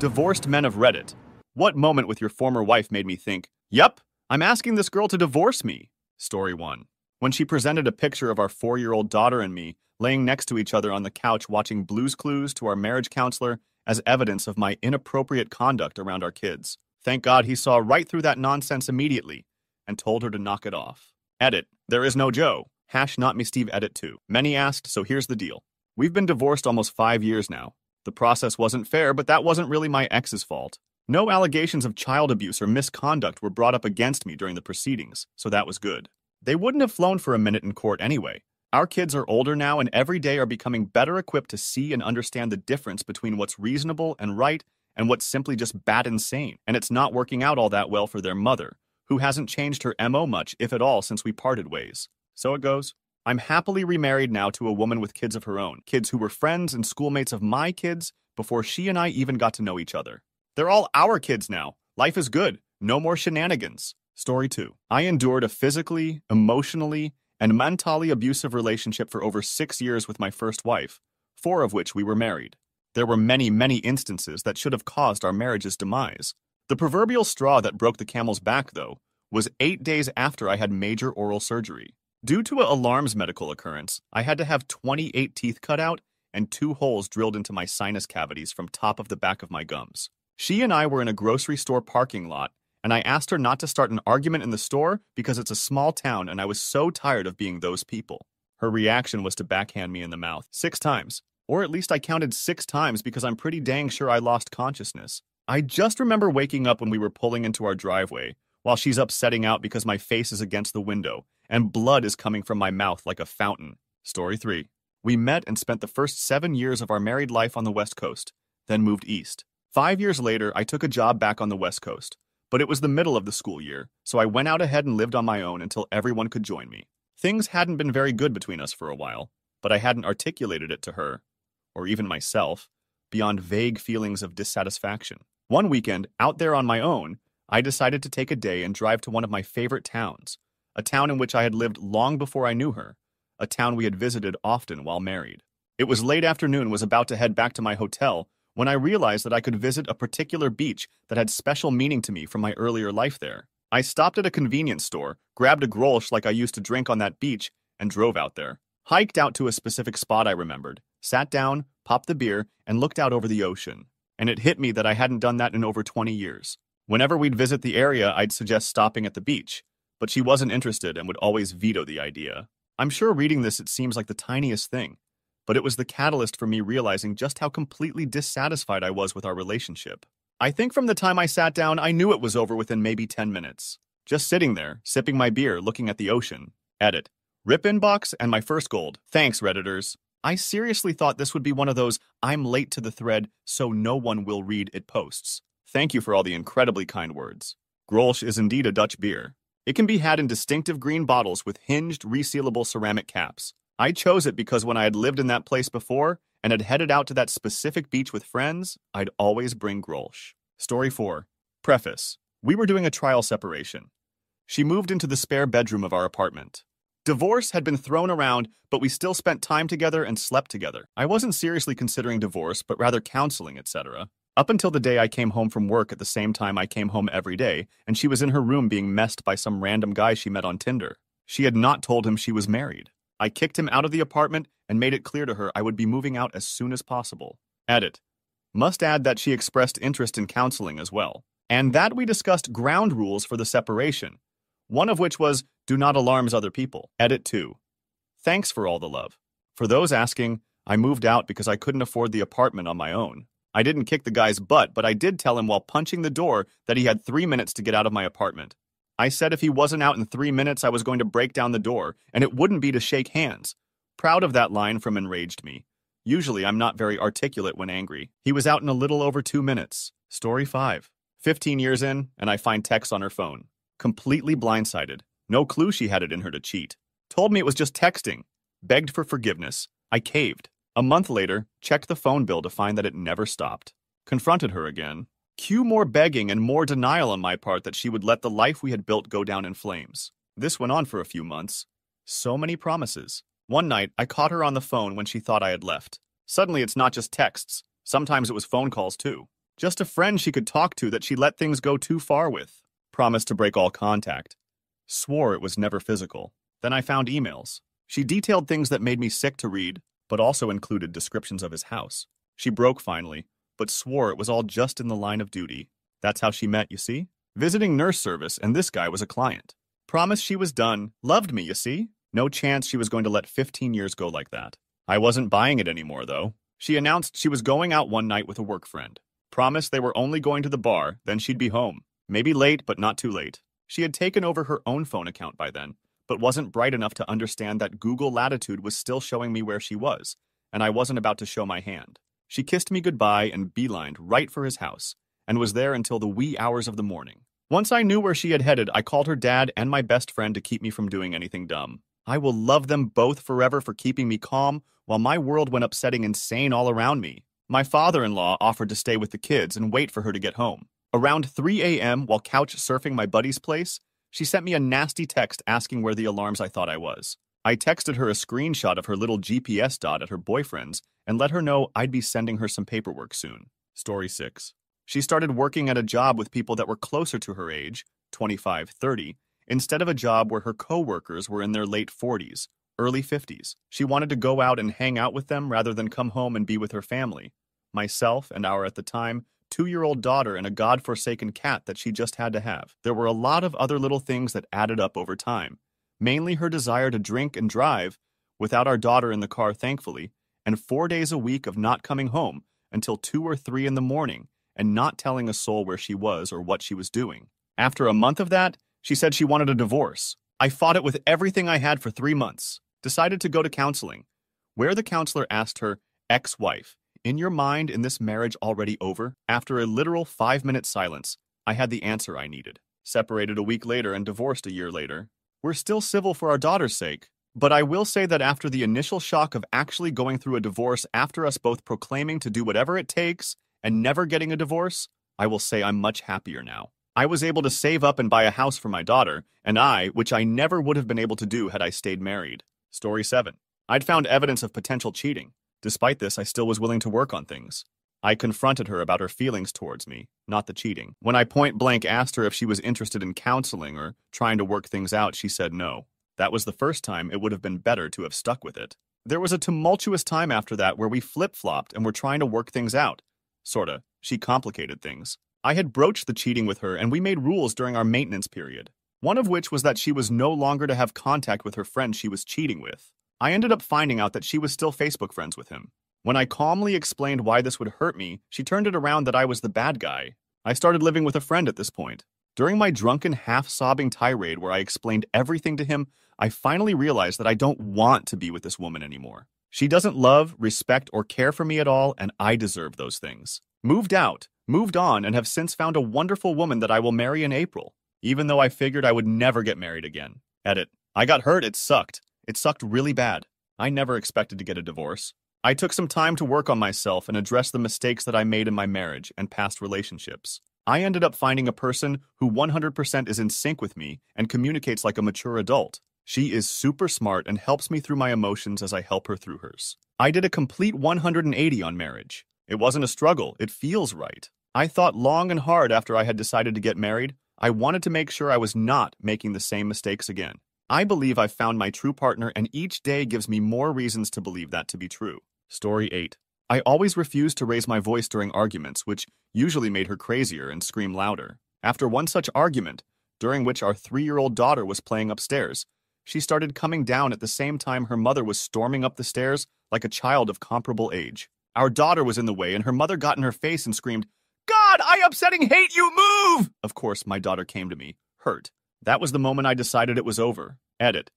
Divorced men of Reddit. What moment with your former wife made me think, Yup, I'm asking this girl to divorce me? Story 1. When she presented a picture of our four year old daughter and me laying next to each other on the couch watching Blues Clues to our marriage counselor as evidence of my inappropriate conduct around our kids. Thank God he saw right through that nonsense immediately and told her to knock it off. Edit. There is no Joe. Hash not me Steve edit too. Many asked, so here's the deal. We've been divorced almost five years now. The process wasn't fair, but that wasn't really my ex's fault. No allegations of child abuse or misconduct were brought up against me during the proceedings, so that was good. They wouldn't have flown for a minute in court anyway. Our kids are older now and every day are becoming better equipped to see and understand the difference between what's reasonable and right and what's simply just bad and insane. And it's not working out all that well for their mother, who hasn't changed her MO much, if at all, since we parted ways. So it goes. I'm happily remarried now to a woman with kids of her own, kids who were friends and schoolmates of my kids before she and I even got to know each other. They're all our kids now. Life is good. No more shenanigans. Story 2. I endured a physically, emotionally, and mentally abusive relationship for over six years with my first wife, four of which we were married. There were many, many instances that should have caused our marriage's demise. The proverbial straw that broke the camel's back, though, was eight days after I had major oral surgery. Due to an alarms medical occurrence, I had to have 28 teeth cut out and two holes drilled into my sinus cavities from top of the back of my gums. She and I were in a grocery store parking lot and I asked her not to start an argument in the store because it's a small town and I was so tired of being those people. Her reaction was to backhand me in the mouth six times, or at least I counted six times because I'm pretty dang sure I lost consciousness. I just remember waking up when we were pulling into our driveway while she's upsetting out because my face is against the window and blood is coming from my mouth like a fountain. Story 3. We met and spent the first seven years of our married life on the West Coast, then moved east. Five years later, I took a job back on the West Coast. But it was the middle of the school year, so I went out ahead and lived on my own until everyone could join me. Things hadn't been very good between us for a while, but I hadn't articulated it to her, or even myself, beyond vague feelings of dissatisfaction. One weekend, out there on my own, I decided to take a day and drive to one of my favorite towns, a town in which I had lived long before I knew her, a town we had visited often while married. It was late afternoon, was about to head back to my hotel when I realized that I could visit a particular beach that had special meaning to me from my earlier life there. I stopped at a convenience store, grabbed a Grolsch like I used to drink on that beach, and drove out there. Hiked out to a specific spot I remembered, sat down, popped the beer, and looked out over the ocean. And it hit me that I hadn't done that in over 20 years. Whenever we'd visit the area, I'd suggest stopping at the beach, but she wasn't interested and would always veto the idea. I'm sure reading this, it seems like the tiniest thing, but it was the catalyst for me realizing just how completely dissatisfied I was with our relationship. I think from the time I sat down, I knew it was over within maybe 10 minutes. Just sitting there, sipping my beer, looking at the ocean. Edit. Rip inbox and my first gold. Thanks, Redditors. I seriously thought this would be one of those I'm late to the thread, so no one will read it posts. Thank you for all the incredibly kind words. Grolsch is indeed a Dutch beer. It can be had in distinctive green bottles with hinged, resealable ceramic caps. I chose it because when I had lived in that place before and had headed out to that specific beach with friends, I'd always bring Grolsch. Story 4. Preface. We were doing a trial separation. She moved into the spare bedroom of our apartment. Divorce had been thrown around, but we still spent time together and slept together. I wasn't seriously considering divorce, but rather counseling, etc. Up until the day I came home from work at the same time I came home every day, and she was in her room being messed by some random guy she met on Tinder. She had not told him she was married. I kicked him out of the apartment and made it clear to her I would be moving out as soon as possible. Edit. Must add that she expressed interest in counseling as well, and that we discussed ground rules for the separation, one of which was do not alarms other people. Edit 2. Thanks for all the love. For those asking, I moved out because I couldn't afford the apartment on my own. I didn't kick the guy's butt, but I did tell him while punching the door that he had three minutes to get out of my apartment. I said if he wasn't out in three minutes, I was going to break down the door, and it wouldn't be to shake hands. Proud of that line from Enraged Me. Usually, I'm not very articulate when angry. He was out in a little over two minutes. Story 5. 15 years in, and I find text on her phone. Completely blindsided. No clue she had it in her to cheat. Told me it was just texting. Begged for forgiveness. I caved. A month later, checked the phone bill to find that it never stopped. Confronted her again. Cue more begging and more denial on my part that she would let the life we had built go down in flames. This went on for a few months. So many promises. One night, I caught her on the phone when she thought I had left. Suddenly, it's not just texts. Sometimes it was phone calls, too. Just a friend she could talk to that she let things go too far with. Promised to break all contact. Swore it was never physical. Then I found emails. She detailed things that made me sick to read, but also included descriptions of his house. She broke finally, but swore it was all just in the line of duty. That's how she met, you see? Visiting nurse service, and this guy was a client. Promised she was done, loved me, you see? No chance she was going to let 15 years go like that. I wasn't buying it anymore, though. She announced she was going out one night with a work friend. Promised they were only going to the bar, then she'd be home. Maybe late, but not too late. She had taken over her own phone account by then, but wasn't bright enough to understand that Google Latitude was still showing me where she was, and I wasn't about to show my hand. She kissed me goodbye and beelined right for his house, and was there until the wee hours of the morning. Once I knew where she had headed, I called her dad and my best friend to keep me from doing anything dumb. I will love them both forever for keeping me calm while my world went upsetting insane all around me. My father in law offered to stay with the kids and wait for her to get home. Around 3 a.m., while couch surfing my buddy's place, she sent me a nasty text asking where the alarms I thought I was. I texted her a screenshot of her little GPS dot at her boyfriend's and let her know I'd be sending her some paperwork soon. Story 6. She started working at a job with people that were closer to her age, 25, 30, instead of a job where her coworkers were in their late 40s, early 50s. She wanted to go out and hang out with them rather than come home and be with her family. Myself and our, at the time, two year old daughter and a god forsaken cat that she just had to have. There were a lot of other little things that added up over time, mainly her desire to drink and drive, without our daughter in the car, thankfully, and four days a week of not coming home until two or three in the morning and not telling a soul where she was or what she was doing. After a month of that, she said she wanted a divorce. I fought it with everything I had for three months, decided to go to counseling, where the counselor asked her ex wife in your mind, in this marriage already over? After a literal five minute silence, I had the answer I needed. Separated a week later and divorced a year later. We're still civil for our daughter's sake, but I will say that after the initial shock of actually going through a divorce after us both proclaiming to do whatever it takes and never getting a divorce, I will say I'm much happier now. I was able to save up and buy a house for my daughter, and I, which I never would have been able to do had I stayed married. Story 7. I'd found evidence of potential cheating. Despite this, I still was willing to work on things. I confronted her about her feelings towards me, not the cheating. When I point blank asked her if she was interested in counseling or trying to work things out, she said no. That was the first time it would have been better to have stuck with it. There was a tumultuous time after that where we flip flopped and were trying to work things out. Sorta. She complicated things. I had broached the cheating with her, and we made rules during our maintenance period. One of which was that she was no longer to have contact with her friend she was cheating with. I ended up finding out that she was still Facebook friends with him. When I calmly explained why this would hurt me, she turned it around that I was the bad guy. I started living with a friend at this point. During my drunken, half sobbing tirade where I explained everything to him, I finally realized that I don't want to be with this woman anymore. She doesn't love, respect, or care for me at all, and I deserve those things. Moved out, moved on, and have since found a wonderful woman that I will marry in April, even though I figured I would never get married again. Edit. I got hurt, it sucked. It sucked really bad. I never expected to get a divorce. I took some time to work on myself and address the mistakes that I made in my marriage and past relationships. I ended up finding a person who 100% is in sync with me and communicates like a mature adult. She is super smart and helps me through my emotions as I help her through hers. I did a complete 180 on marriage. It wasn't a struggle, it feels right. I thought long and hard after I had decided to get married. I wanted to make sure I was not making the same mistakes again. I believe I've found my true partner, and each day gives me more reasons to believe that to be true. Story 8. I always refused to raise my voice during arguments, which usually made her crazier and scream louder. After one such argument, during which our three year old daughter was playing upstairs, she started coming down at the same time her mother was storming up the stairs like a child of comparable age. Our daughter was in the way, and her mother got in her face and screamed, God, I upsetting hate you, move! Of course, my daughter came to me, hurt, that was the moment I decided it was over. Edit.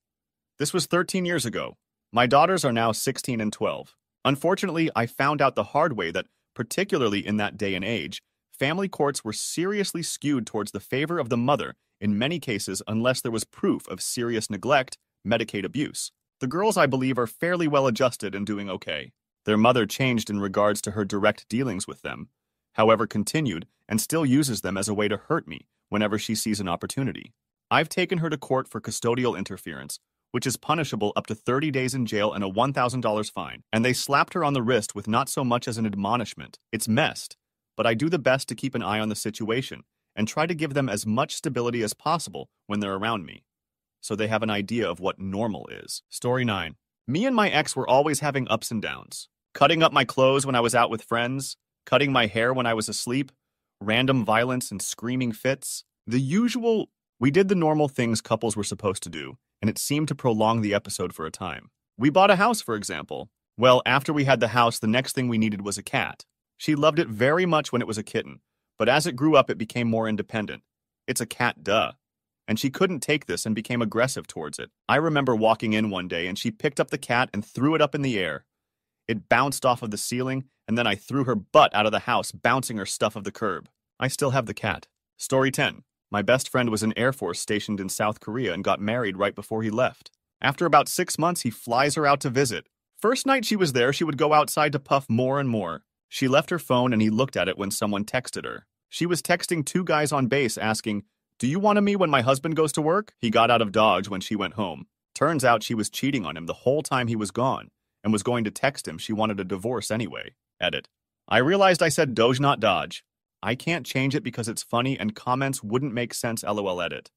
This was 13 years ago. My daughters are now 16 and 12. Unfortunately, I found out the hard way that, particularly in that day and age, family courts were seriously skewed towards the favor of the mother in many cases unless there was proof of serious neglect, Medicaid abuse. The girls, I believe, are fairly well adjusted and doing okay. Their mother changed in regards to her direct dealings with them, however, continued and still uses them as a way to hurt me whenever she sees an opportunity. I've taken her to court for custodial interference, which is punishable up to 30 days in jail and a $1,000 fine, and they slapped her on the wrist with not so much as an admonishment. It's messed, but I do the best to keep an eye on the situation and try to give them as much stability as possible when they're around me, so they have an idea of what normal is. Story 9. Me and my ex were always having ups and downs. Cutting up my clothes when I was out with friends, cutting my hair when I was asleep, random violence and screaming fits. The usual, we did the normal things couples were supposed to do, and it seemed to prolong the episode for a time. We bought a house, for example. Well, after we had the house, the next thing we needed was a cat. She loved it very much when it was a kitten, but as it grew up, it became more independent. It's a cat, duh. And she couldn't take this and became aggressive towards it. I remember walking in one day and she picked up the cat and threw it up in the air. It bounced off of the ceiling, and then I threw her butt out of the house, bouncing her stuff of the curb. I still have the cat. Story 10. My best friend was in Air Force stationed in South Korea and got married right before he left. After about six months, he flies her out to visit. First night she was there, she would go outside to puff more and more. She left her phone and he looked at it when someone texted her. She was texting two guys on base asking, Do you want me when my husband goes to work? He got out of Dodge when she went home. Turns out she was cheating on him the whole time he was gone and was going to text him she wanted a divorce anyway. Edit. I realized I said Doge not Dodge. I can't change it because it's funny and comments wouldn't make sense lol edit.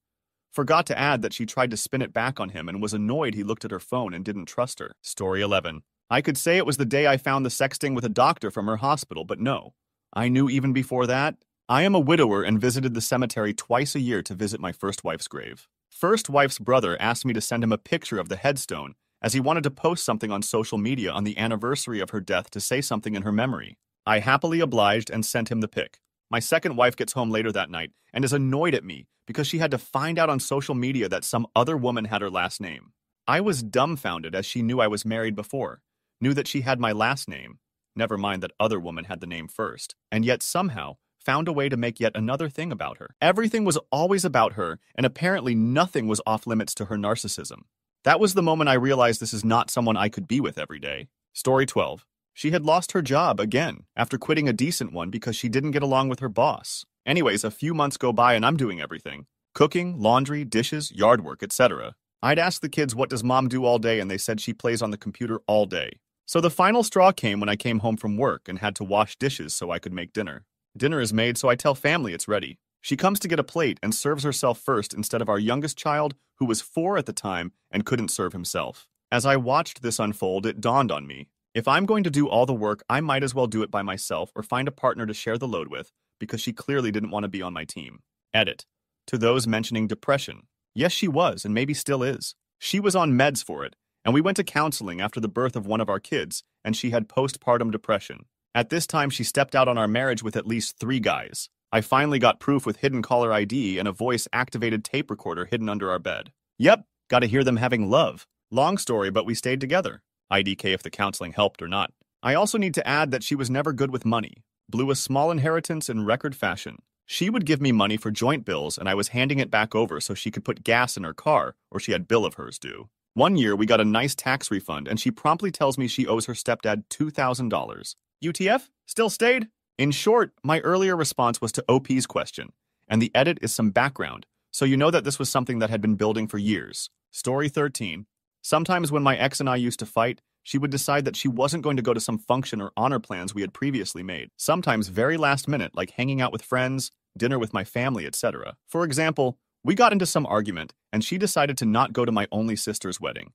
Forgot to add that she tried to spin it back on him and was annoyed he looked at her phone and didn't trust her. Story 11. I could say it was the day I found the sexting with a doctor from her hospital, but no. I knew even before that. I am a widower and visited the cemetery twice a year to visit my first wife's grave. First wife's brother asked me to send him a picture of the headstone, as he wanted to post something on social media on the anniversary of her death to say something in her memory. I happily obliged and sent him the pic. My second wife gets home later that night and is annoyed at me because she had to find out on social media that some other woman had her last name. I was dumbfounded as she knew I was married before knew that she had my last name, never mind that other woman had the name first, and yet somehow found a way to make yet another thing about her. Everything was always about her, and apparently nothing was off limits to her narcissism. That was the moment I realized this is not someone I could be with every day. Story 12. She had lost her job again after quitting a decent one because she didn't get along with her boss. Anyways, a few months go by and I'm doing everything cooking, laundry, dishes, yard work, etc. I'd ask the kids, What does mom do all day? And they said she plays on the computer all day. So the final straw came when I came home from work and had to wash dishes so I could make dinner. Dinner is made, so I tell family it's ready. She comes to get a plate and serves herself first instead of our youngest child, who was four at the time and couldn't serve himself. As I watched this unfold, it dawned on me. If I'm going to do all the work, I might as well do it by myself or find a partner to share the load with, because she clearly didn't want to be on my team. Edit. To those mentioning depression. Yes, she was, and maybe still is. She was on meds for it, and we went to counseling after the birth of one of our kids, and she had postpartum depression. At this time, she stepped out on our marriage with at least three guys. I finally got proof with hidden caller ID and a voice activated tape recorder hidden under our bed. Yep, gotta hear them having love. Long story, but we stayed together. IDK if the counseling helped or not. I also need to add that she was never good with money, blew a small inheritance in record fashion. She would give me money for joint bills, and I was handing it back over so she could put gas in her car, or she had bill of hers due. One year, we got a nice tax refund, and she promptly tells me she owes her stepdad $2,000. UTF? Still stayed? In short, my earlier response was to OP's question, and the edit is some background, so you know that this was something that had been building for years. Story 13. Sometimes when my ex and I used to fight, she would decide that she wasn't going to go to some function or honor plans we had previously made, sometimes very last minute, like hanging out with friends, dinner with my family, etc. For example, we got into some argument, and she decided to not go to my only sister's wedding.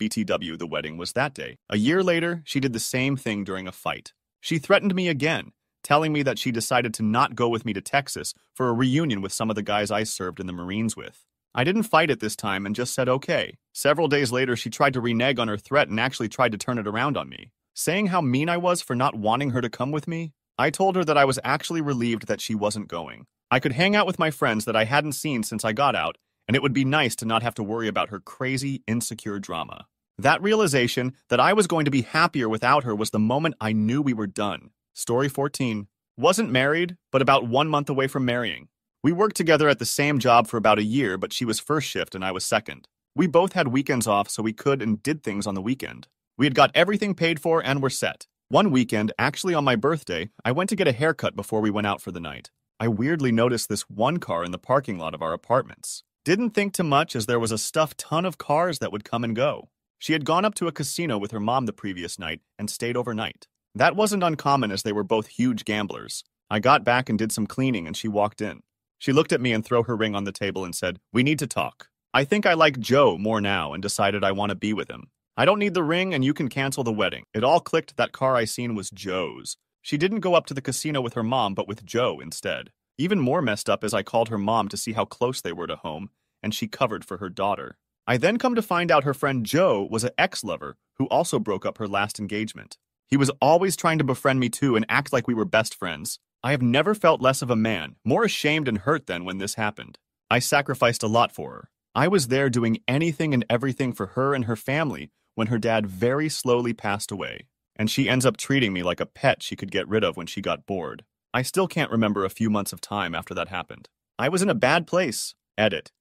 BTW, the wedding was that day. A year later, she did the same thing during a fight. She threatened me again, telling me that she decided to not go with me to Texas for a reunion with some of the guys I served in the Marines with. I didn't fight it this time and just said okay. Several days later, she tried to renege on her threat and actually tried to turn it around on me. Saying how mean I was for not wanting her to come with me, I told her that I was actually relieved that she wasn't going. I could hang out with my friends that I hadn't seen since I got out, and it would be nice to not have to worry about her crazy, insecure drama. That realization that I was going to be happier without her was the moment I knew we were done. Story 14. Wasn't married, but about one month away from marrying. We worked together at the same job for about a year, but she was first shift and I was second. We both had weekends off, so we could and did things on the weekend. We had got everything paid for and were set. One weekend, actually on my birthday, I went to get a haircut before we went out for the night. I weirdly noticed this one car in the parking lot of our apartments. Didn't think too much as there was a stuffed ton of cars that would come and go. She had gone up to a casino with her mom the previous night and stayed overnight. That wasn't uncommon as they were both huge gamblers. I got back and did some cleaning and she walked in. She looked at me and threw her ring on the table and said, We need to talk. I think I like Joe more now and decided I want to be with him. I don't need the ring and you can cancel the wedding. It all clicked that car I seen was Joe's. She didn't go up to the casino with her mom, but with Joe instead. Even more messed up is I called her mom to see how close they were to home, and she covered for her daughter. I then come to find out her friend Joe was an ex lover who also broke up her last engagement. He was always trying to befriend me too and act like we were best friends. I have never felt less of a man, more ashamed and hurt than when this happened. I sacrificed a lot for her. I was there doing anything and everything for her and her family when her dad very slowly passed away, and she ends up treating me like a pet she could get rid of when she got bored. I still can't remember a few months of time after that happened. I was in a bad place. Edit.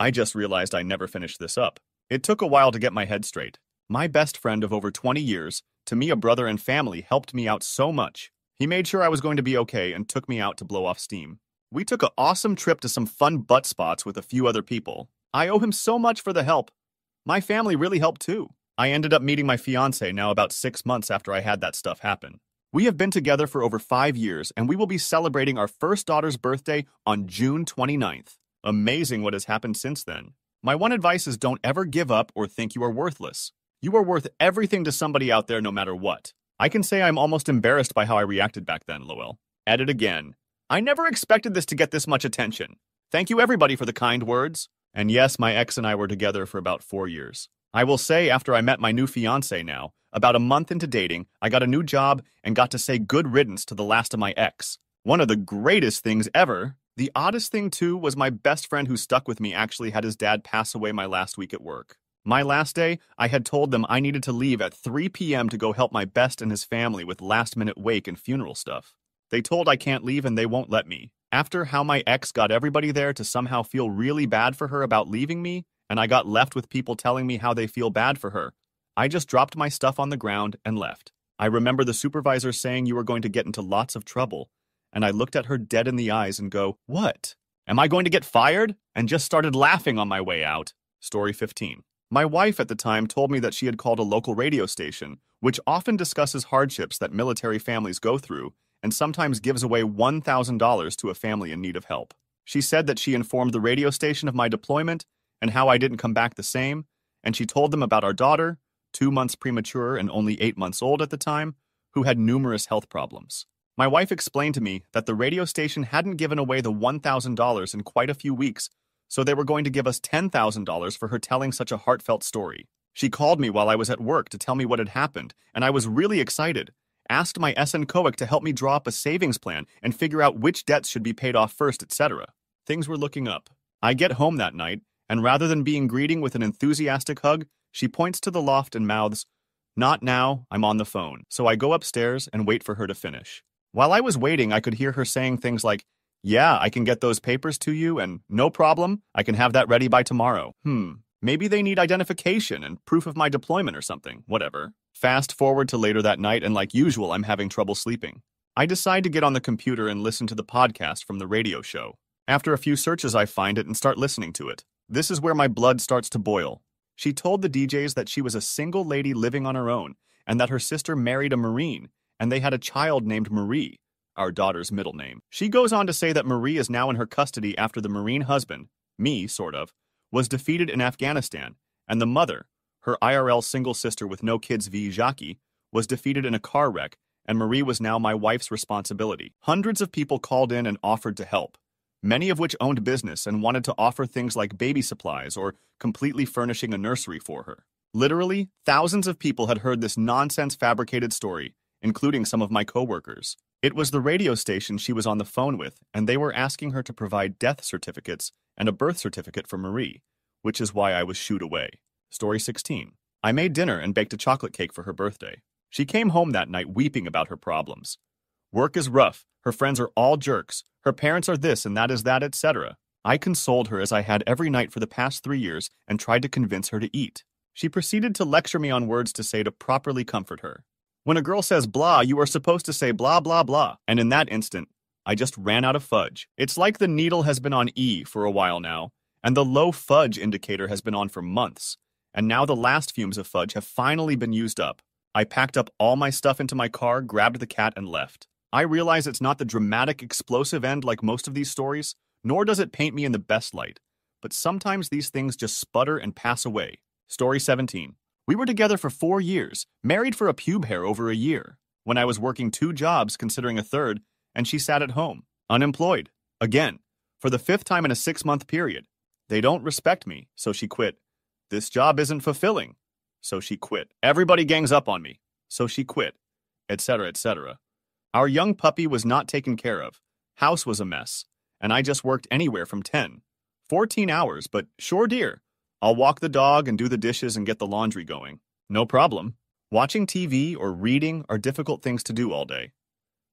I just realized I never finished this up. It took a while to get my head straight. My best friend of over 20 years, to me a brother and family, helped me out so much. He made sure I was going to be okay and took me out to blow off steam. We took an awesome trip to some fun butt spots with a few other people. I owe him so much for the help. My family really helped too. I ended up meeting my fiance now about six months after I had that stuff happen. We have been together for over five years, and we will be celebrating our first daughter's birthday on June 29th. Amazing what has happened since then. My one advice is don't ever give up or think you are worthless. You are worth everything to somebody out there no matter what. I can say I'm almost embarrassed by how I reacted back then, Lowell. Edit again. I never expected this to get this much attention. Thank you everybody for the kind words. And yes, my ex and I were together for about four years. I will say, after I met my new fiance now, about a month into dating, I got a new job and got to say good riddance to the last of my ex. One of the greatest things ever. The oddest thing, too, was my best friend who stuck with me actually had his dad pass away my last week at work. My last day, I had told them I needed to leave at 3 p.m. to go help my best and his family with last minute wake and funeral stuff. They told I can't leave and they won't let me. After how my ex got everybody there to somehow feel really bad for her about leaving me, and I got left with people telling me how they feel bad for her. I just dropped my stuff on the ground and left. I remember the supervisor saying you were going to get into lots of trouble, and I looked at her dead in the eyes and go, What? Am I going to get fired? And just started laughing on my way out. Story 15. My wife at the time told me that she had called a local radio station, which often discusses hardships that military families go through and sometimes gives away $1,000 to a family in need of help. She said that she informed the radio station of my deployment and how I didn't come back the same, and she told them about our daughter, two months premature and only eight months old at the time, who had numerous health problems. My wife explained to me that the radio station hadn't given away the $1,000 in quite a few weeks, so they were going to give us $10,000 for her telling such a heartfelt story. She called me while I was at work to tell me what had happened, and I was really excited. Asked my SN COIC to help me draw up a savings plan and figure out which debts should be paid off first, etc. Things were looking up. I get home that night and rather than being greeting with an enthusiastic hug, she points to the loft and mouths, Not now, I'm on the phone. So I go upstairs and wait for her to finish. While I was waiting, I could hear her saying things like, Yeah, I can get those papers to you, and no problem, I can have that ready by tomorrow. Hmm, maybe they need identification and proof of my deployment or something, whatever. Fast forward to later that night, and like usual, I'm having trouble sleeping. I decide to get on the computer and listen to the podcast from the radio show. After a few searches, I find it and start listening to it. This is where my blood starts to boil. She told the DJs that she was a single lady living on her own and that her sister married a Marine and they had a child named Marie, our daughter's middle name. She goes on to say that Marie is now in her custody after the Marine husband, me, sort of, was defeated in Afghanistan, and the mother, her IRL single sister with no kids v. Jackie, was defeated in a car wreck, and Marie was now my wife's responsibility. Hundreds of people called in and offered to help many of which owned business and wanted to offer things like baby supplies or completely furnishing a nursery for her. Literally, thousands of people had heard this nonsense fabricated story, including some of my coworkers. It was the radio station she was on the phone with, and they were asking her to provide death certificates and a birth certificate for Marie, which is why I was shooed away. Story 16. I made dinner and baked a chocolate cake for her birthday. She came home that night weeping about her problems. Work is rough, her friends are all jerks, her parents are this and that is that, etc. I consoled her as I had every night for the past three years and tried to convince her to eat. She proceeded to lecture me on words to say to properly comfort her. When a girl says blah, you are supposed to say blah, blah, blah. And in that instant, I just ran out of fudge. It's like the needle has been on E for a while now, and the low fudge indicator has been on for months. And now the last fumes of fudge have finally been used up. I packed up all my stuff into my car, grabbed the cat, and left. I realize it's not the dramatic, explosive end like most of these stories, nor does it paint me in the best light. But sometimes these things just sputter and pass away. Story 17. We were together for four years, married for a pube hair over a year, when I was working two jobs, considering a third, and she sat at home, unemployed. Again, for the fifth time in a six month period. They don't respect me, so she quit. This job isn't fulfilling, so she quit. Everybody gangs up on me, so she quit, etc., etc. Our young puppy was not taken care of. House was a mess, and I just worked anywhere from 10, 14 hours, but sure, dear, I'll walk the dog and do the dishes and get the laundry going. No problem. Watching TV or reading are difficult things to do all day.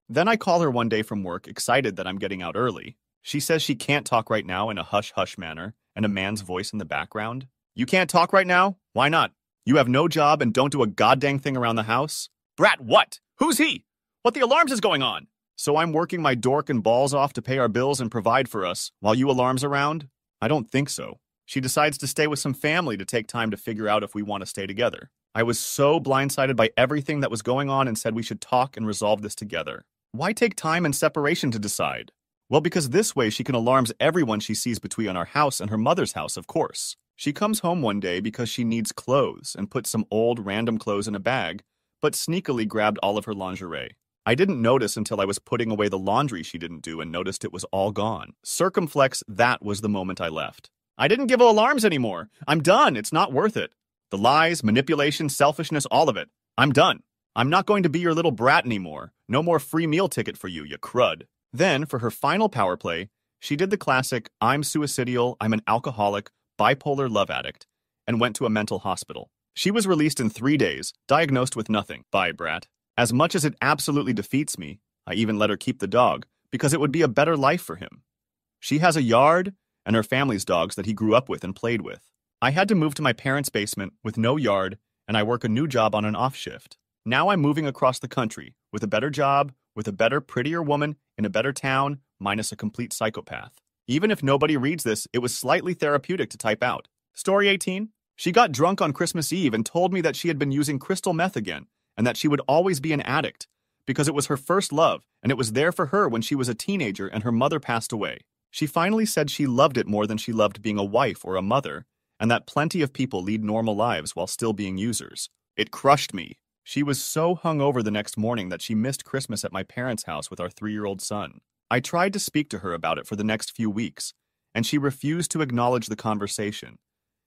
Then I call her one day from work, excited that I'm getting out early. She says she can't talk right now in a hush hush manner, and a man's voice in the background. You can't talk right now? Why not? You have no job and don't do a goddamn thing around the house? Brat, what? Who's he? What the alarms is going on? So I'm working my dork and balls off to pay our bills and provide for us, while you alarms around? I don't think so. She decides to stay with some family to take time to figure out if we want to stay together. I was so blindsided by everything that was going on and said we should talk and resolve this together. Why take time and separation to decide? Well, because this way she can alarms everyone she sees between our house and her mother's house, of course. She comes home one day because she needs clothes and puts some old random clothes in a bag, but sneakily grabbed all of her lingerie. I didn't notice until I was putting away the laundry she didn't do and noticed it was all gone. Circumflex, that was the moment I left. I didn't give alarms anymore. I'm done. It's not worth it. The lies, manipulation, selfishness, all of it. I'm done. I'm not going to be your little brat anymore. No more free meal ticket for you, you crud. Then, for her final power play, she did the classic I'm suicidal, I'm an alcoholic, bipolar love addict, and went to a mental hospital. She was released in three days, diagnosed with nothing. Bye, brat. As much as it absolutely defeats me, I even let her keep the dog, because it would be a better life for him. She has a yard, and her family's dogs that he grew up with and played with. I had to move to my parents' basement with no yard, and I work a new job on an off shift. Now I'm moving across the country with a better job, with a better, prettier woman in a better town, minus a complete psychopath. Even if nobody reads this, it was slightly therapeutic to type out. Story 18. She got drunk on Christmas Eve and told me that she had been using crystal meth again and that she would always be an addict because it was her first love and it was there for her when she was a teenager and her mother passed away. She finally said she loved it more than she loved being a wife or a mother, and that plenty of people lead normal lives while still being users. It crushed me. She was so hungover the next morning that she missed Christmas at my parents' house with our three year old son. I tried to speak to her about it for the next few weeks, and she refused to acknowledge the conversation.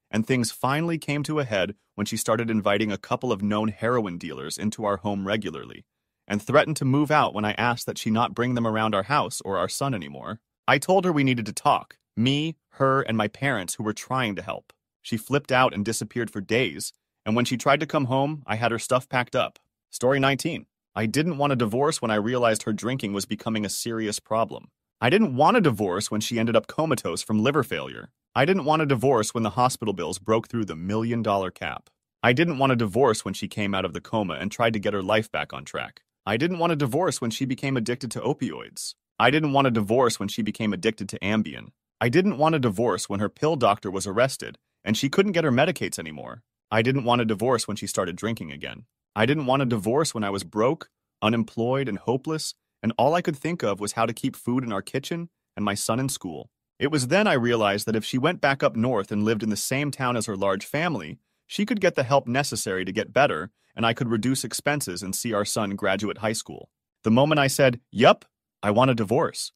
And things finally came to a head when she started inviting a couple of known heroin dealers into our home regularly, and threatened to move out when I asked that she not bring them around our house or our son anymore. I told her we needed to talk me, her, and my parents who were trying to help. She flipped out and disappeared for days, and when she tried to come home, I had her stuff packed up. Story 19. I didn't want a divorce when I realized her drinking was becoming a serious problem. I didn't want a divorce when she ended up comatose from liver failure. I didn't want a divorce when the hospital bills broke through the million dollar cap. I didn't want a divorce when she came out of the coma and tried to get her life back on track. I didn't want a divorce when she became addicted to opioids. I didn't want a divorce when she became addicted to Ambien. I didn't want a divorce when her pill doctor was arrested and she couldn't get her medicates anymore. I didn't want a divorce when she started drinking again. I didn't want a divorce when I was broke, unemployed, and hopeless, and all I could think of was how to keep food in our kitchen and my son in school. It was then I realized that if she went back up north and lived in the same town as her large family, she could get the help necessary to get better, and I could reduce expenses and see our son graduate high school. The moment I said, Yup, I want a divorce,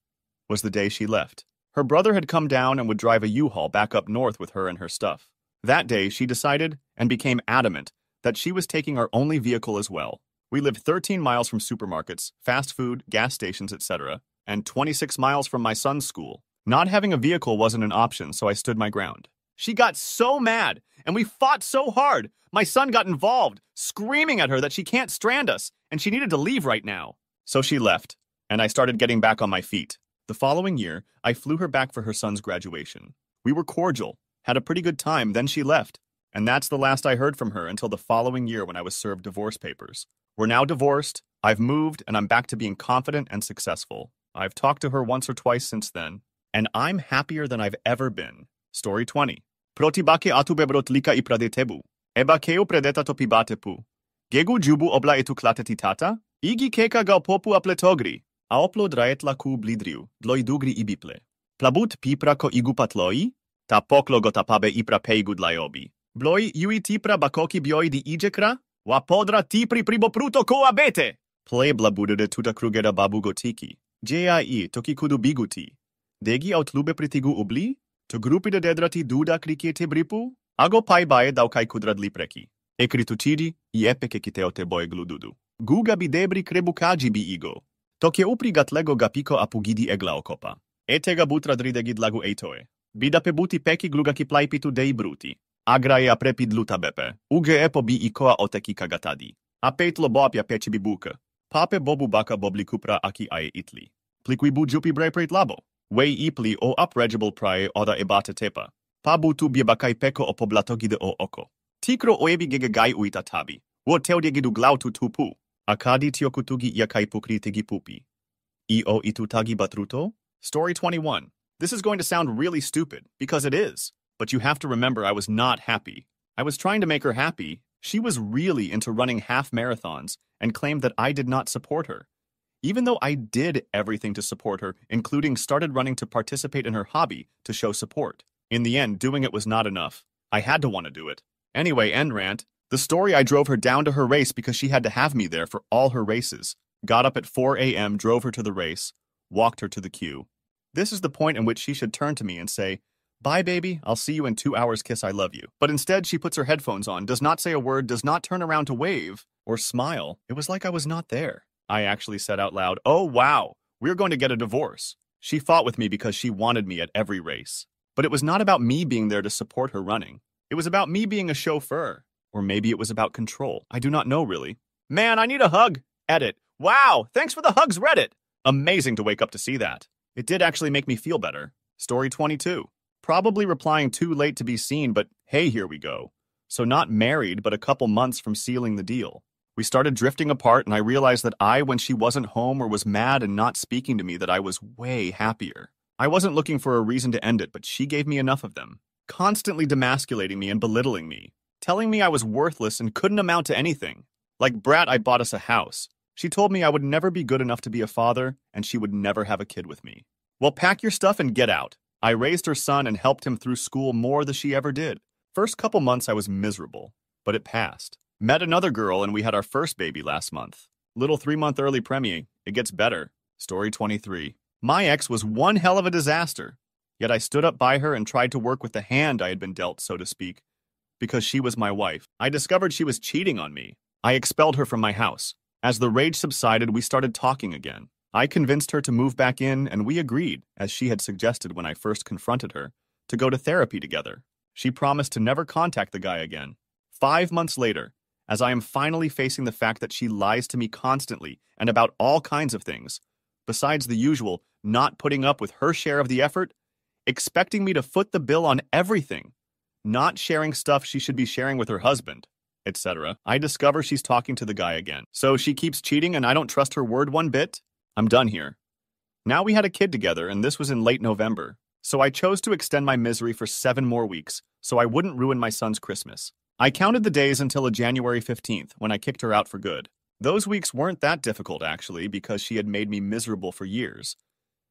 was the day she left. Her brother had come down and would drive a U-Haul back up north with her and her stuff. That day, she decided and became adamant that she was taking our only vehicle as well. We lived 13 miles from supermarkets, fast food, gas stations, etc., and 26 miles from my son's school. Not having a vehicle wasn't an option, so I stood my ground. She got so mad, and we fought so hard. My son got involved, screaming at her that she can't strand us, and she needed to leave right now. So she left, and I started getting back on my feet. The following year, I flew her back for her son's graduation. We were cordial, had a pretty good time, then she left. And that's the last I heard from her until the following year when I was served divorce papers. We're now divorced, I've moved, and I'm back to being confident and successful. I've talked to her once or twice since then, and I'm happier than I've ever been. Story 20. Protibake atubebrot lika ipradetebu. Eba keo predeta to pibatepu. Gegu jubu obla etu klatetitata? Igi keka gal popu apletogri, aoplodratlaku blidriu, dloidugri ibiple. Plabut piprako igupatloji, ta poklogo tapabe ipra peigudlajobi. Bloi iui tipra bakoki bioidi ijekra, wapodra tipri pribopruto koabete! Plebla budede tuta krugera babu gotiki. Jai toki kudu biguti. Degi outlube pritigu ubli, to grupi de dedrati duda krikiete bripu, ago pai bae dau kai kudradli preki. Ekritutidi, iepeke kiteo te boe glududu. Guga bidebri krebukaji bi igo. Tokie upri gatlego gapiko apugidi eglaokopa. Etega butra dridegid lagu eitoe. Bidape buti peki glugaki plaipitu dei bruti. Agra e aprepid luta bepe. Uge epo bi ikoa oteki kagatadi. Apeitlo boapia peci bibuka. Pape bobu baka bobli kupra aki ae itli. Pliquibu jupi brepreit labo. Wei ipli o upregible prae oda ebate tepa. Pabu tu biebakai peko o poblatogide o oko. Tikro oebi gegegai uita tabi. Wo teudegidu glautu tupu. Akadi tiokutugi yakai pukri tigi pupi. Io itutagi batruto? Story 21. This is going to sound really stupid, because it is. But you have to remember I was not happy. I was trying to make her happy. She was really into running half marathons and claimed that I did not support her. Even though I did everything to support her, including started running to participate in her hobby to show support. In the end, doing it was not enough. I had to want to do it. Anyway, end rant. The story I drove her down to her race because she had to have me there for all her races. Got up at 4 a.m., drove her to the race, walked her to the queue. This is the point in which she should turn to me and say, Bye, baby, I'll see you in two hours, kiss, I love you. But instead, she puts her headphones on, does not say a word, does not turn around to wave or smile. It was like I was not there. I actually said out loud, Oh, wow, we're going to get a divorce. She fought with me because she wanted me at every race. But it was not about me being there to support her running. It was about me being a chauffeur. Or maybe it was about control. I do not know, really. Man, I need a hug. Edit. Wow, thanks for the hugs, Reddit. Amazing to wake up to see that. It did actually make me feel better. Story 22. Probably replying too late to be seen, but hey, here we go. So, not married, but a couple months from sealing the deal. We started drifting apart, and I realized that I, when she wasn't home or was mad and not speaking to me, that I was way happier. I wasn't looking for a reason to end it, but she gave me enough of them. Constantly demasculating me and belittling me, telling me I was worthless and couldn't amount to anything. Like Brat, I bought us a house. She told me I would never be good enough to be a father, and she would never have a kid with me. Well, pack your stuff and get out. I raised her son and helped him through school more than she ever did. First couple months I was miserable, but it passed. Met another girl and we had our first baby last month. Little three month early premie. It gets better. Story 23. My ex was one hell of a disaster. Yet I stood up by her and tried to work with the hand I had been dealt, so to speak, because she was my wife. I discovered she was cheating on me. I expelled her from my house. As the rage subsided, we started talking again. I convinced her to move back in, and we agreed, as she had suggested when I first confronted her, to go to therapy together. She promised to never contact the guy again. Five months later, as I am finally facing the fact that she lies to me constantly and about all kinds of things, besides the usual not putting up with her share of the effort, expecting me to foot the bill on everything, not sharing stuff she should be sharing with her husband, etc., I discover she's talking to the guy again. So she keeps cheating and I don't trust her word one bit? I'm done here. Now we had a kid together, and this was in late November, so I chose to extend my misery for seven more weeks so I wouldn't ruin my son's Christmas. I counted the days until a January 15th when I kicked her out for good. Those weeks weren't that difficult, actually, because she had made me miserable for years.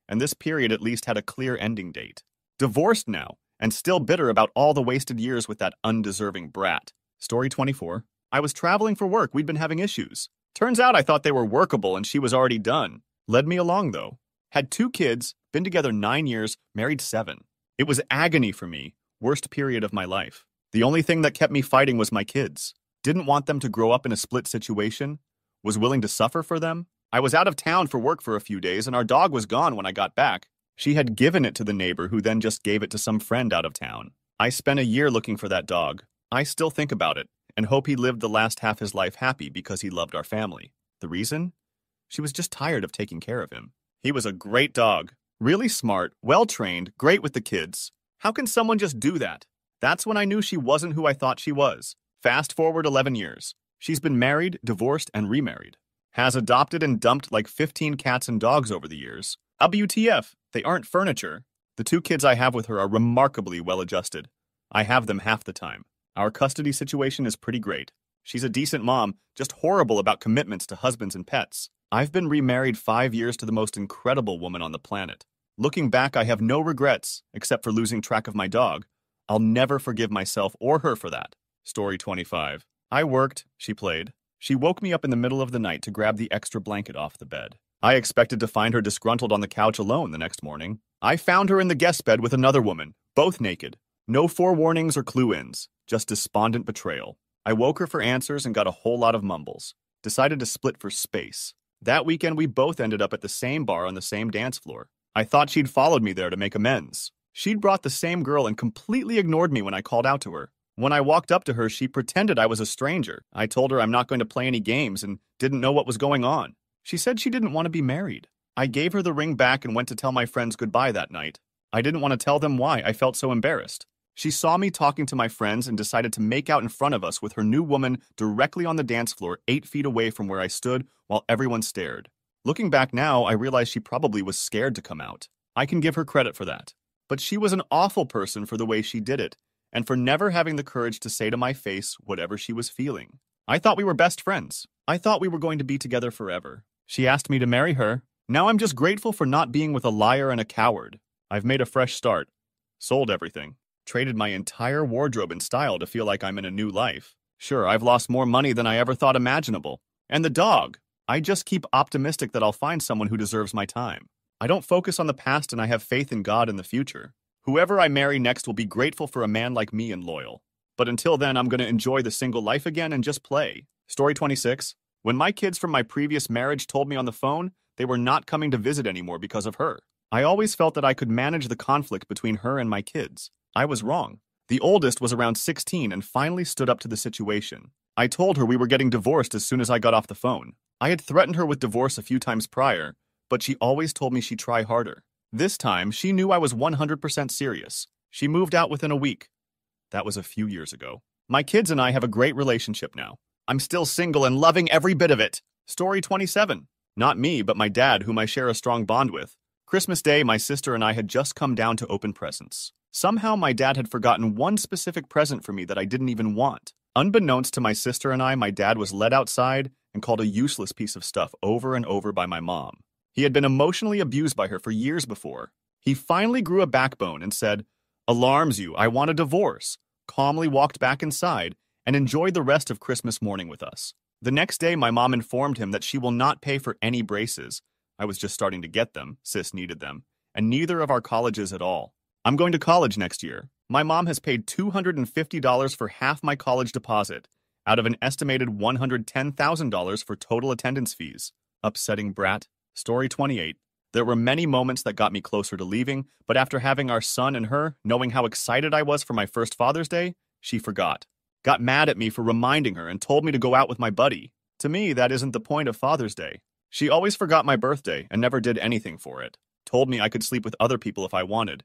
And this period at least had a clear ending date. Divorced now, and still bitter about all the wasted years with that undeserving brat. Story 24. I was traveling for work, we'd been having issues. Turns out I thought they were workable and she was already done. Led me along, though. Had two kids, been together nine years, married seven. It was agony for me, worst period of my life. The only thing that kept me fighting was my kids. Didn't want them to grow up in a split situation. Was willing to suffer for them. I was out of town for work for a few days, and our dog was gone when I got back. She had given it to the neighbor who then just gave it to some friend out of town. I spent a year looking for that dog. I still think about it and hope he lived the last half his life happy because he loved our family. The reason? She was just tired of taking care of him. He was a great dog, really smart, well trained, great with the kids. How can someone just do that? That's when I knew she wasn't who I thought she was. Fast forward 11 years. She's been married, divorced, and remarried. Has adopted and dumped like 15 cats and dogs over the years. WTF, they aren't furniture. The two kids I have with her are remarkably well adjusted. I have them half the time. Our custody situation is pretty great. She's a decent mom, just horrible about commitments to husbands and pets. I've been remarried five years to the most incredible woman on the planet. Looking back, I have no regrets, except for losing track of my dog. I'll never forgive myself or her for that. Story 25. I worked, she played. She woke me up in the middle of the night to grab the extra blanket off the bed. I expected to find her disgruntled on the couch alone the next morning. I found her in the guest bed with another woman, both naked. No forewarnings or clue ins, just despondent betrayal. I woke her for answers and got a whole lot of mumbles. Decided to split for space. That weekend, we both ended up at the same bar on the same dance floor. I thought she'd followed me there to make amends. She'd brought the same girl and completely ignored me when I called out to her. When I walked up to her, she pretended I was a stranger. I told her I'm not going to play any games and didn't know what was going on. She said she didn't want to be married. I gave her the ring back and went to tell my friends goodbye that night. I didn't want to tell them why I felt so embarrassed. She saw me talking to my friends and decided to make out in front of us with her new woman directly on the dance floor, eight feet away from where I stood while everyone stared. Looking back now, I realize she probably was scared to come out. I can give her credit for that. But she was an awful person for the way she did it, and for never having the courage to say to my face whatever she was feeling. I thought we were best friends. I thought we were going to be together forever. She asked me to marry her. Now I'm just grateful for not being with a liar and a coward. I've made a fresh start. Sold everything traded my entire wardrobe and style to feel like I'm in a new life. Sure, I've lost more money than I ever thought imaginable. And the dog. I just keep optimistic that I'll find someone who deserves my time. I don't focus on the past and I have faith in God in the future. Whoever I marry next will be grateful for a man like me and loyal. But until then, I'm going to enjoy the single life again and just play. Story 26. When my kids from my previous marriage told me on the phone they were not coming to visit anymore because of her, I always felt that I could manage the conflict between her and my kids. I was wrong. The oldest was around 16 and finally stood up to the situation. I told her we were getting divorced as soon as I got off the phone. I had threatened her with divorce a few times prior, but she always told me she'd try harder. This time, she knew I was 100% serious. She moved out within a week. That was a few years ago. My kids and I have a great relationship now. I'm still single and loving every bit of it. Story 27. Not me, but my dad, whom I share a strong bond with. Christmas Day, my sister and I had just come down to open presents. Somehow, my dad had forgotten one specific present for me that I didn't even want. Unbeknownst to my sister and I, my dad was led outside and called a useless piece of stuff over and over by my mom. He had been emotionally abused by her for years before. He finally grew a backbone and said, Alarms you, I want a divorce, calmly walked back inside, and enjoyed the rest of Christmas morning with us. The next day, my mom informed him that she will not pay for any braces. I was just starting to get them, sis needed them, and neither of our colleges at all. I'm going to college next year. My mom has paid $250 for half my college deposit out of an estimated $110,000 for total attendance fees. Upsetting brat. Story 28. There were many moments that got me closer to leaving, but after having our son and her, knowing how excited I was for my first Father's Day, she forgot. Got mad at me for reminding her and told me to go out with my buddy. To me, that isn't the point of Father's Day. She always forgot my birthday and never did anything for it. Told me I could sleep with other people if I wanted,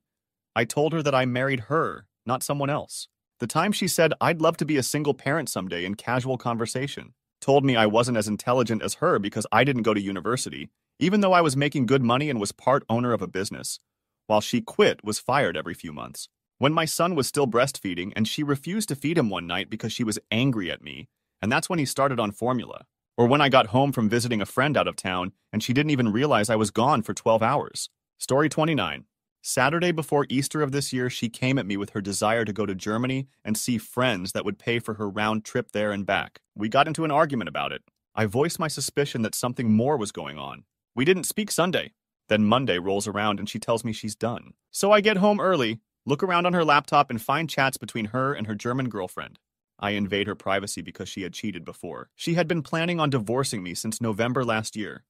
I told her that I married her, not someone else. The time she said I'd love to be a single parent someday in casual conversation. Told me I wasn't as intelligent as her because I didn't go to university, even though I was making good money and was part owner of a business. While she quit, was fired every few months. When my son was still breastfeeding and she refused to feed him one night because she was angry at me, and that's when he started on formula. Or when I got home from visiting a friend out of town and she didn't even realize I was gone for 12 hours. Story 29. Saturday before Easter of this year, she came at me with her desire to go to Germany and see friends that would pay for her round trip there and back. We got into an argument about it. I voiced my suspicion that something more was going on. We didn't speak Sunday. Then Monday rolls around and she tells me she's done. So I get home early, look around on her laptop, and find chats between her and her German girlfriend. I invade her privacy because she had cheated before. She had been planning on divorcing me since November last year.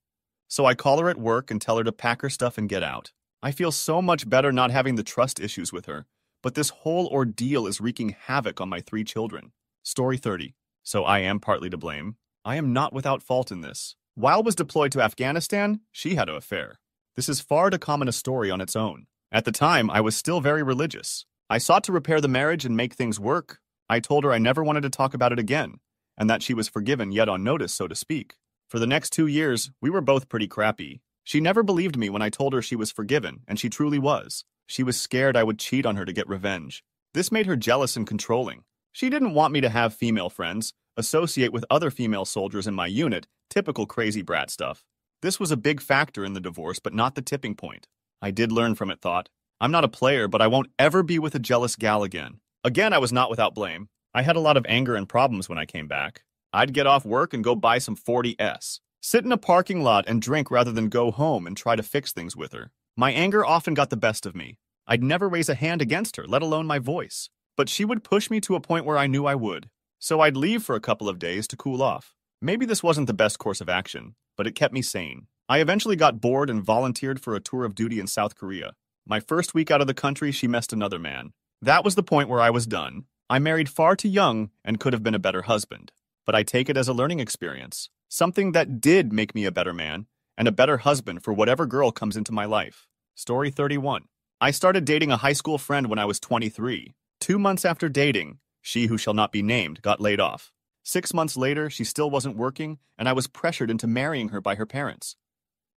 So I call her at work and tell her to pack her stuff and get out. I feel so much better not having the trust issues with her, but this whole ordeal is wreaking havoc on my three children. Story 30. So I am partly to blame. I am not without fault in this. While was deployed to Afghanistan, she had an affair. This is far too common a story on its own. At the time, I was still very religious. I sought to repair the marriage and make things work. I told her I never wanted to talk about it again, and that she was forgiven yet on notice, so to speak. For the next two years, we were both pretty crappy. She never believed me when I told her she was forgiven, and she truly was. She was scared I would cheat on her to get revenge. This made her jealous and controlling. She didn't want me to have female friends, associate with other female soldiers in my unit, typical crazy brat stuff. This was a big factor in the divorce, but not the tipping point. I did learn from it, thought. I'm not a player, but I won't ever be with a jealous gal again. Again, I was not without blame. I had a lot of anger and problems when I came back. I'd get off work and go buy some 40S. Sit in a parking lot and drink rather than go home and try to fix things with her. My anger often got the best of me. I'd never raise a hand against her, let alone my voice. But she would push me to a point where I knew I would. So I'd leave for a couple of days to cool off. Maybe this wasn't the best course of action, but it kept me sane. I eventually got bored and volunteered for a tour of duty in South Korea. My first week out of the country, she messed another man. That was the point where I was done. I married far too young and could have been a better husband. But I take it as a learning experience, something that did make me a better man and a better husband for whatever girl comes into my life. Story 31. I started dating a high school friend when I was 23. Two months after dating, she who shall not be named got laid off. Six months later, she still wasn't working, and I was pressured into marrying her by her parents.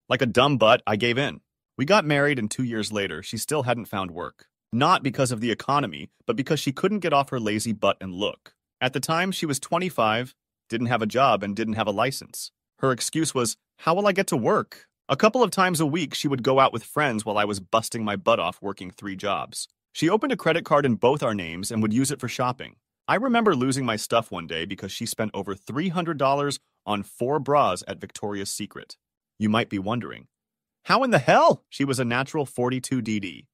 Like a dumb butt, I gave in. We got married, and two years later, she still hadn't found work. Not because of the economy, but because she couldn't get off her lazy butt and look. At the time, she was 25, didn't have a job, and didn't have a license. Her excuse was, How will I get to work? A couple of times a week, she would go out with friends while I was busting my butt off working three jobs. She opened a credit card in both our names and would use it for shopping. I remember losing my stuff one day because she spent over $300 on four bras at Victoria's Secret. You might be wondering, how in the hell? She was a natural 42 DD.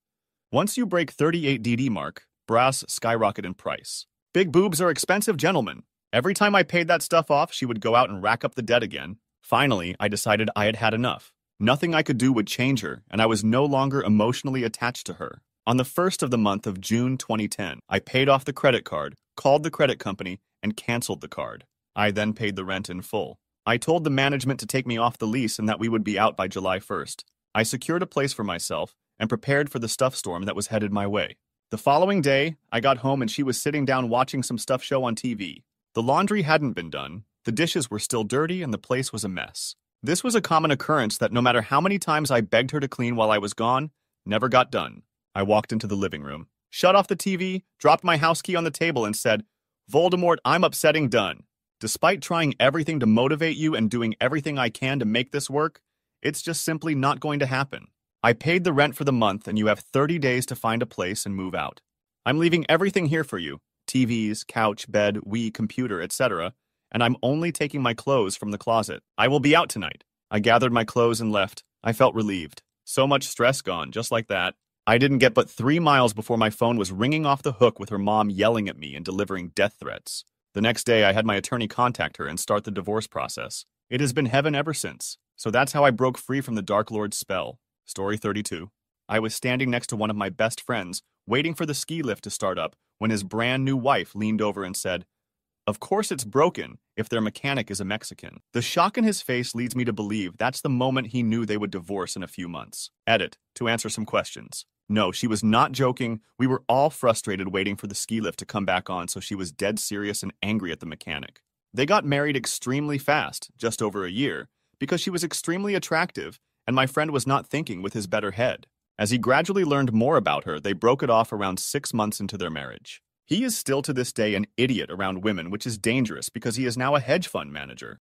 Once you break 38 DD mark, brass skyrocket in price. Big boobs are expensive, gentlemen. Every time I paid that stuff off, she would go out and rack up the debt again. Finally, I decided I had had enough. Nothing I could do would change her, and I was no longer emotionally attached to her. On the first of the month of June 2010, I paid off the credit card, called the credit company, and canceled the card. I then paid the rent in full. I told the management to take me off the lease and that we would be out by July 1st. I secured a place for myself and prepared for the stuff storm that was headed my way. The following day, I got home and she was sitting down watching some stuff show on TV. The laundry hadn't been done, the dishes were still dirty, and the place was a mess. This was a common occurrence that no matter how many times I begged her to clean while I was gone, never got done. I walked into the living room, shut off the TV, dropped my house key on the table, and said, Voldemort, I'm upsetting done. Despite trying everything to motivate you and doing everything I can to make this work, it's just simply not going to happen. I paid the rent for the month, and you have 30 days to find a place and move out. I'm leaving everything here for you TVs, couch, bed, Wii, computer, etc and I'm only taking my clothes from the closet. I will be out tonight. I gathered my clothes and left. I felt relieved. So much stress gone, just like that. I didn't get but three miles before my phone was ringing off the hook with her mom yelling at me and delivering death threats. The next day, I had my attorney contact her and start the divorce process. It has been heaven ever since. So that's how I broke free from the Dark Lord's spell. Story 32. I was standing next to one of my best friends, waiting for the ski lift to start up, when his brand new wife leaned over and said, Of course it's broken if their mechanic is a Mexican. The shock in his face leads me to believe that's the moment he knew they would divorce in a few months. Edit, to answer some questions. No, she was not joking. We were all frustrated waiting for the ski lift to come back on, so she was dead serious and angry at the mechanic. They got married extremely fast, just over a year, because she was extremely attractive, and my friend was not thinking with his better head. As he gradually learned more about her, they broke it off around six months into their marriage. He is still to this day an idiot around women, which is dangerous because he is now a hedge fund manager.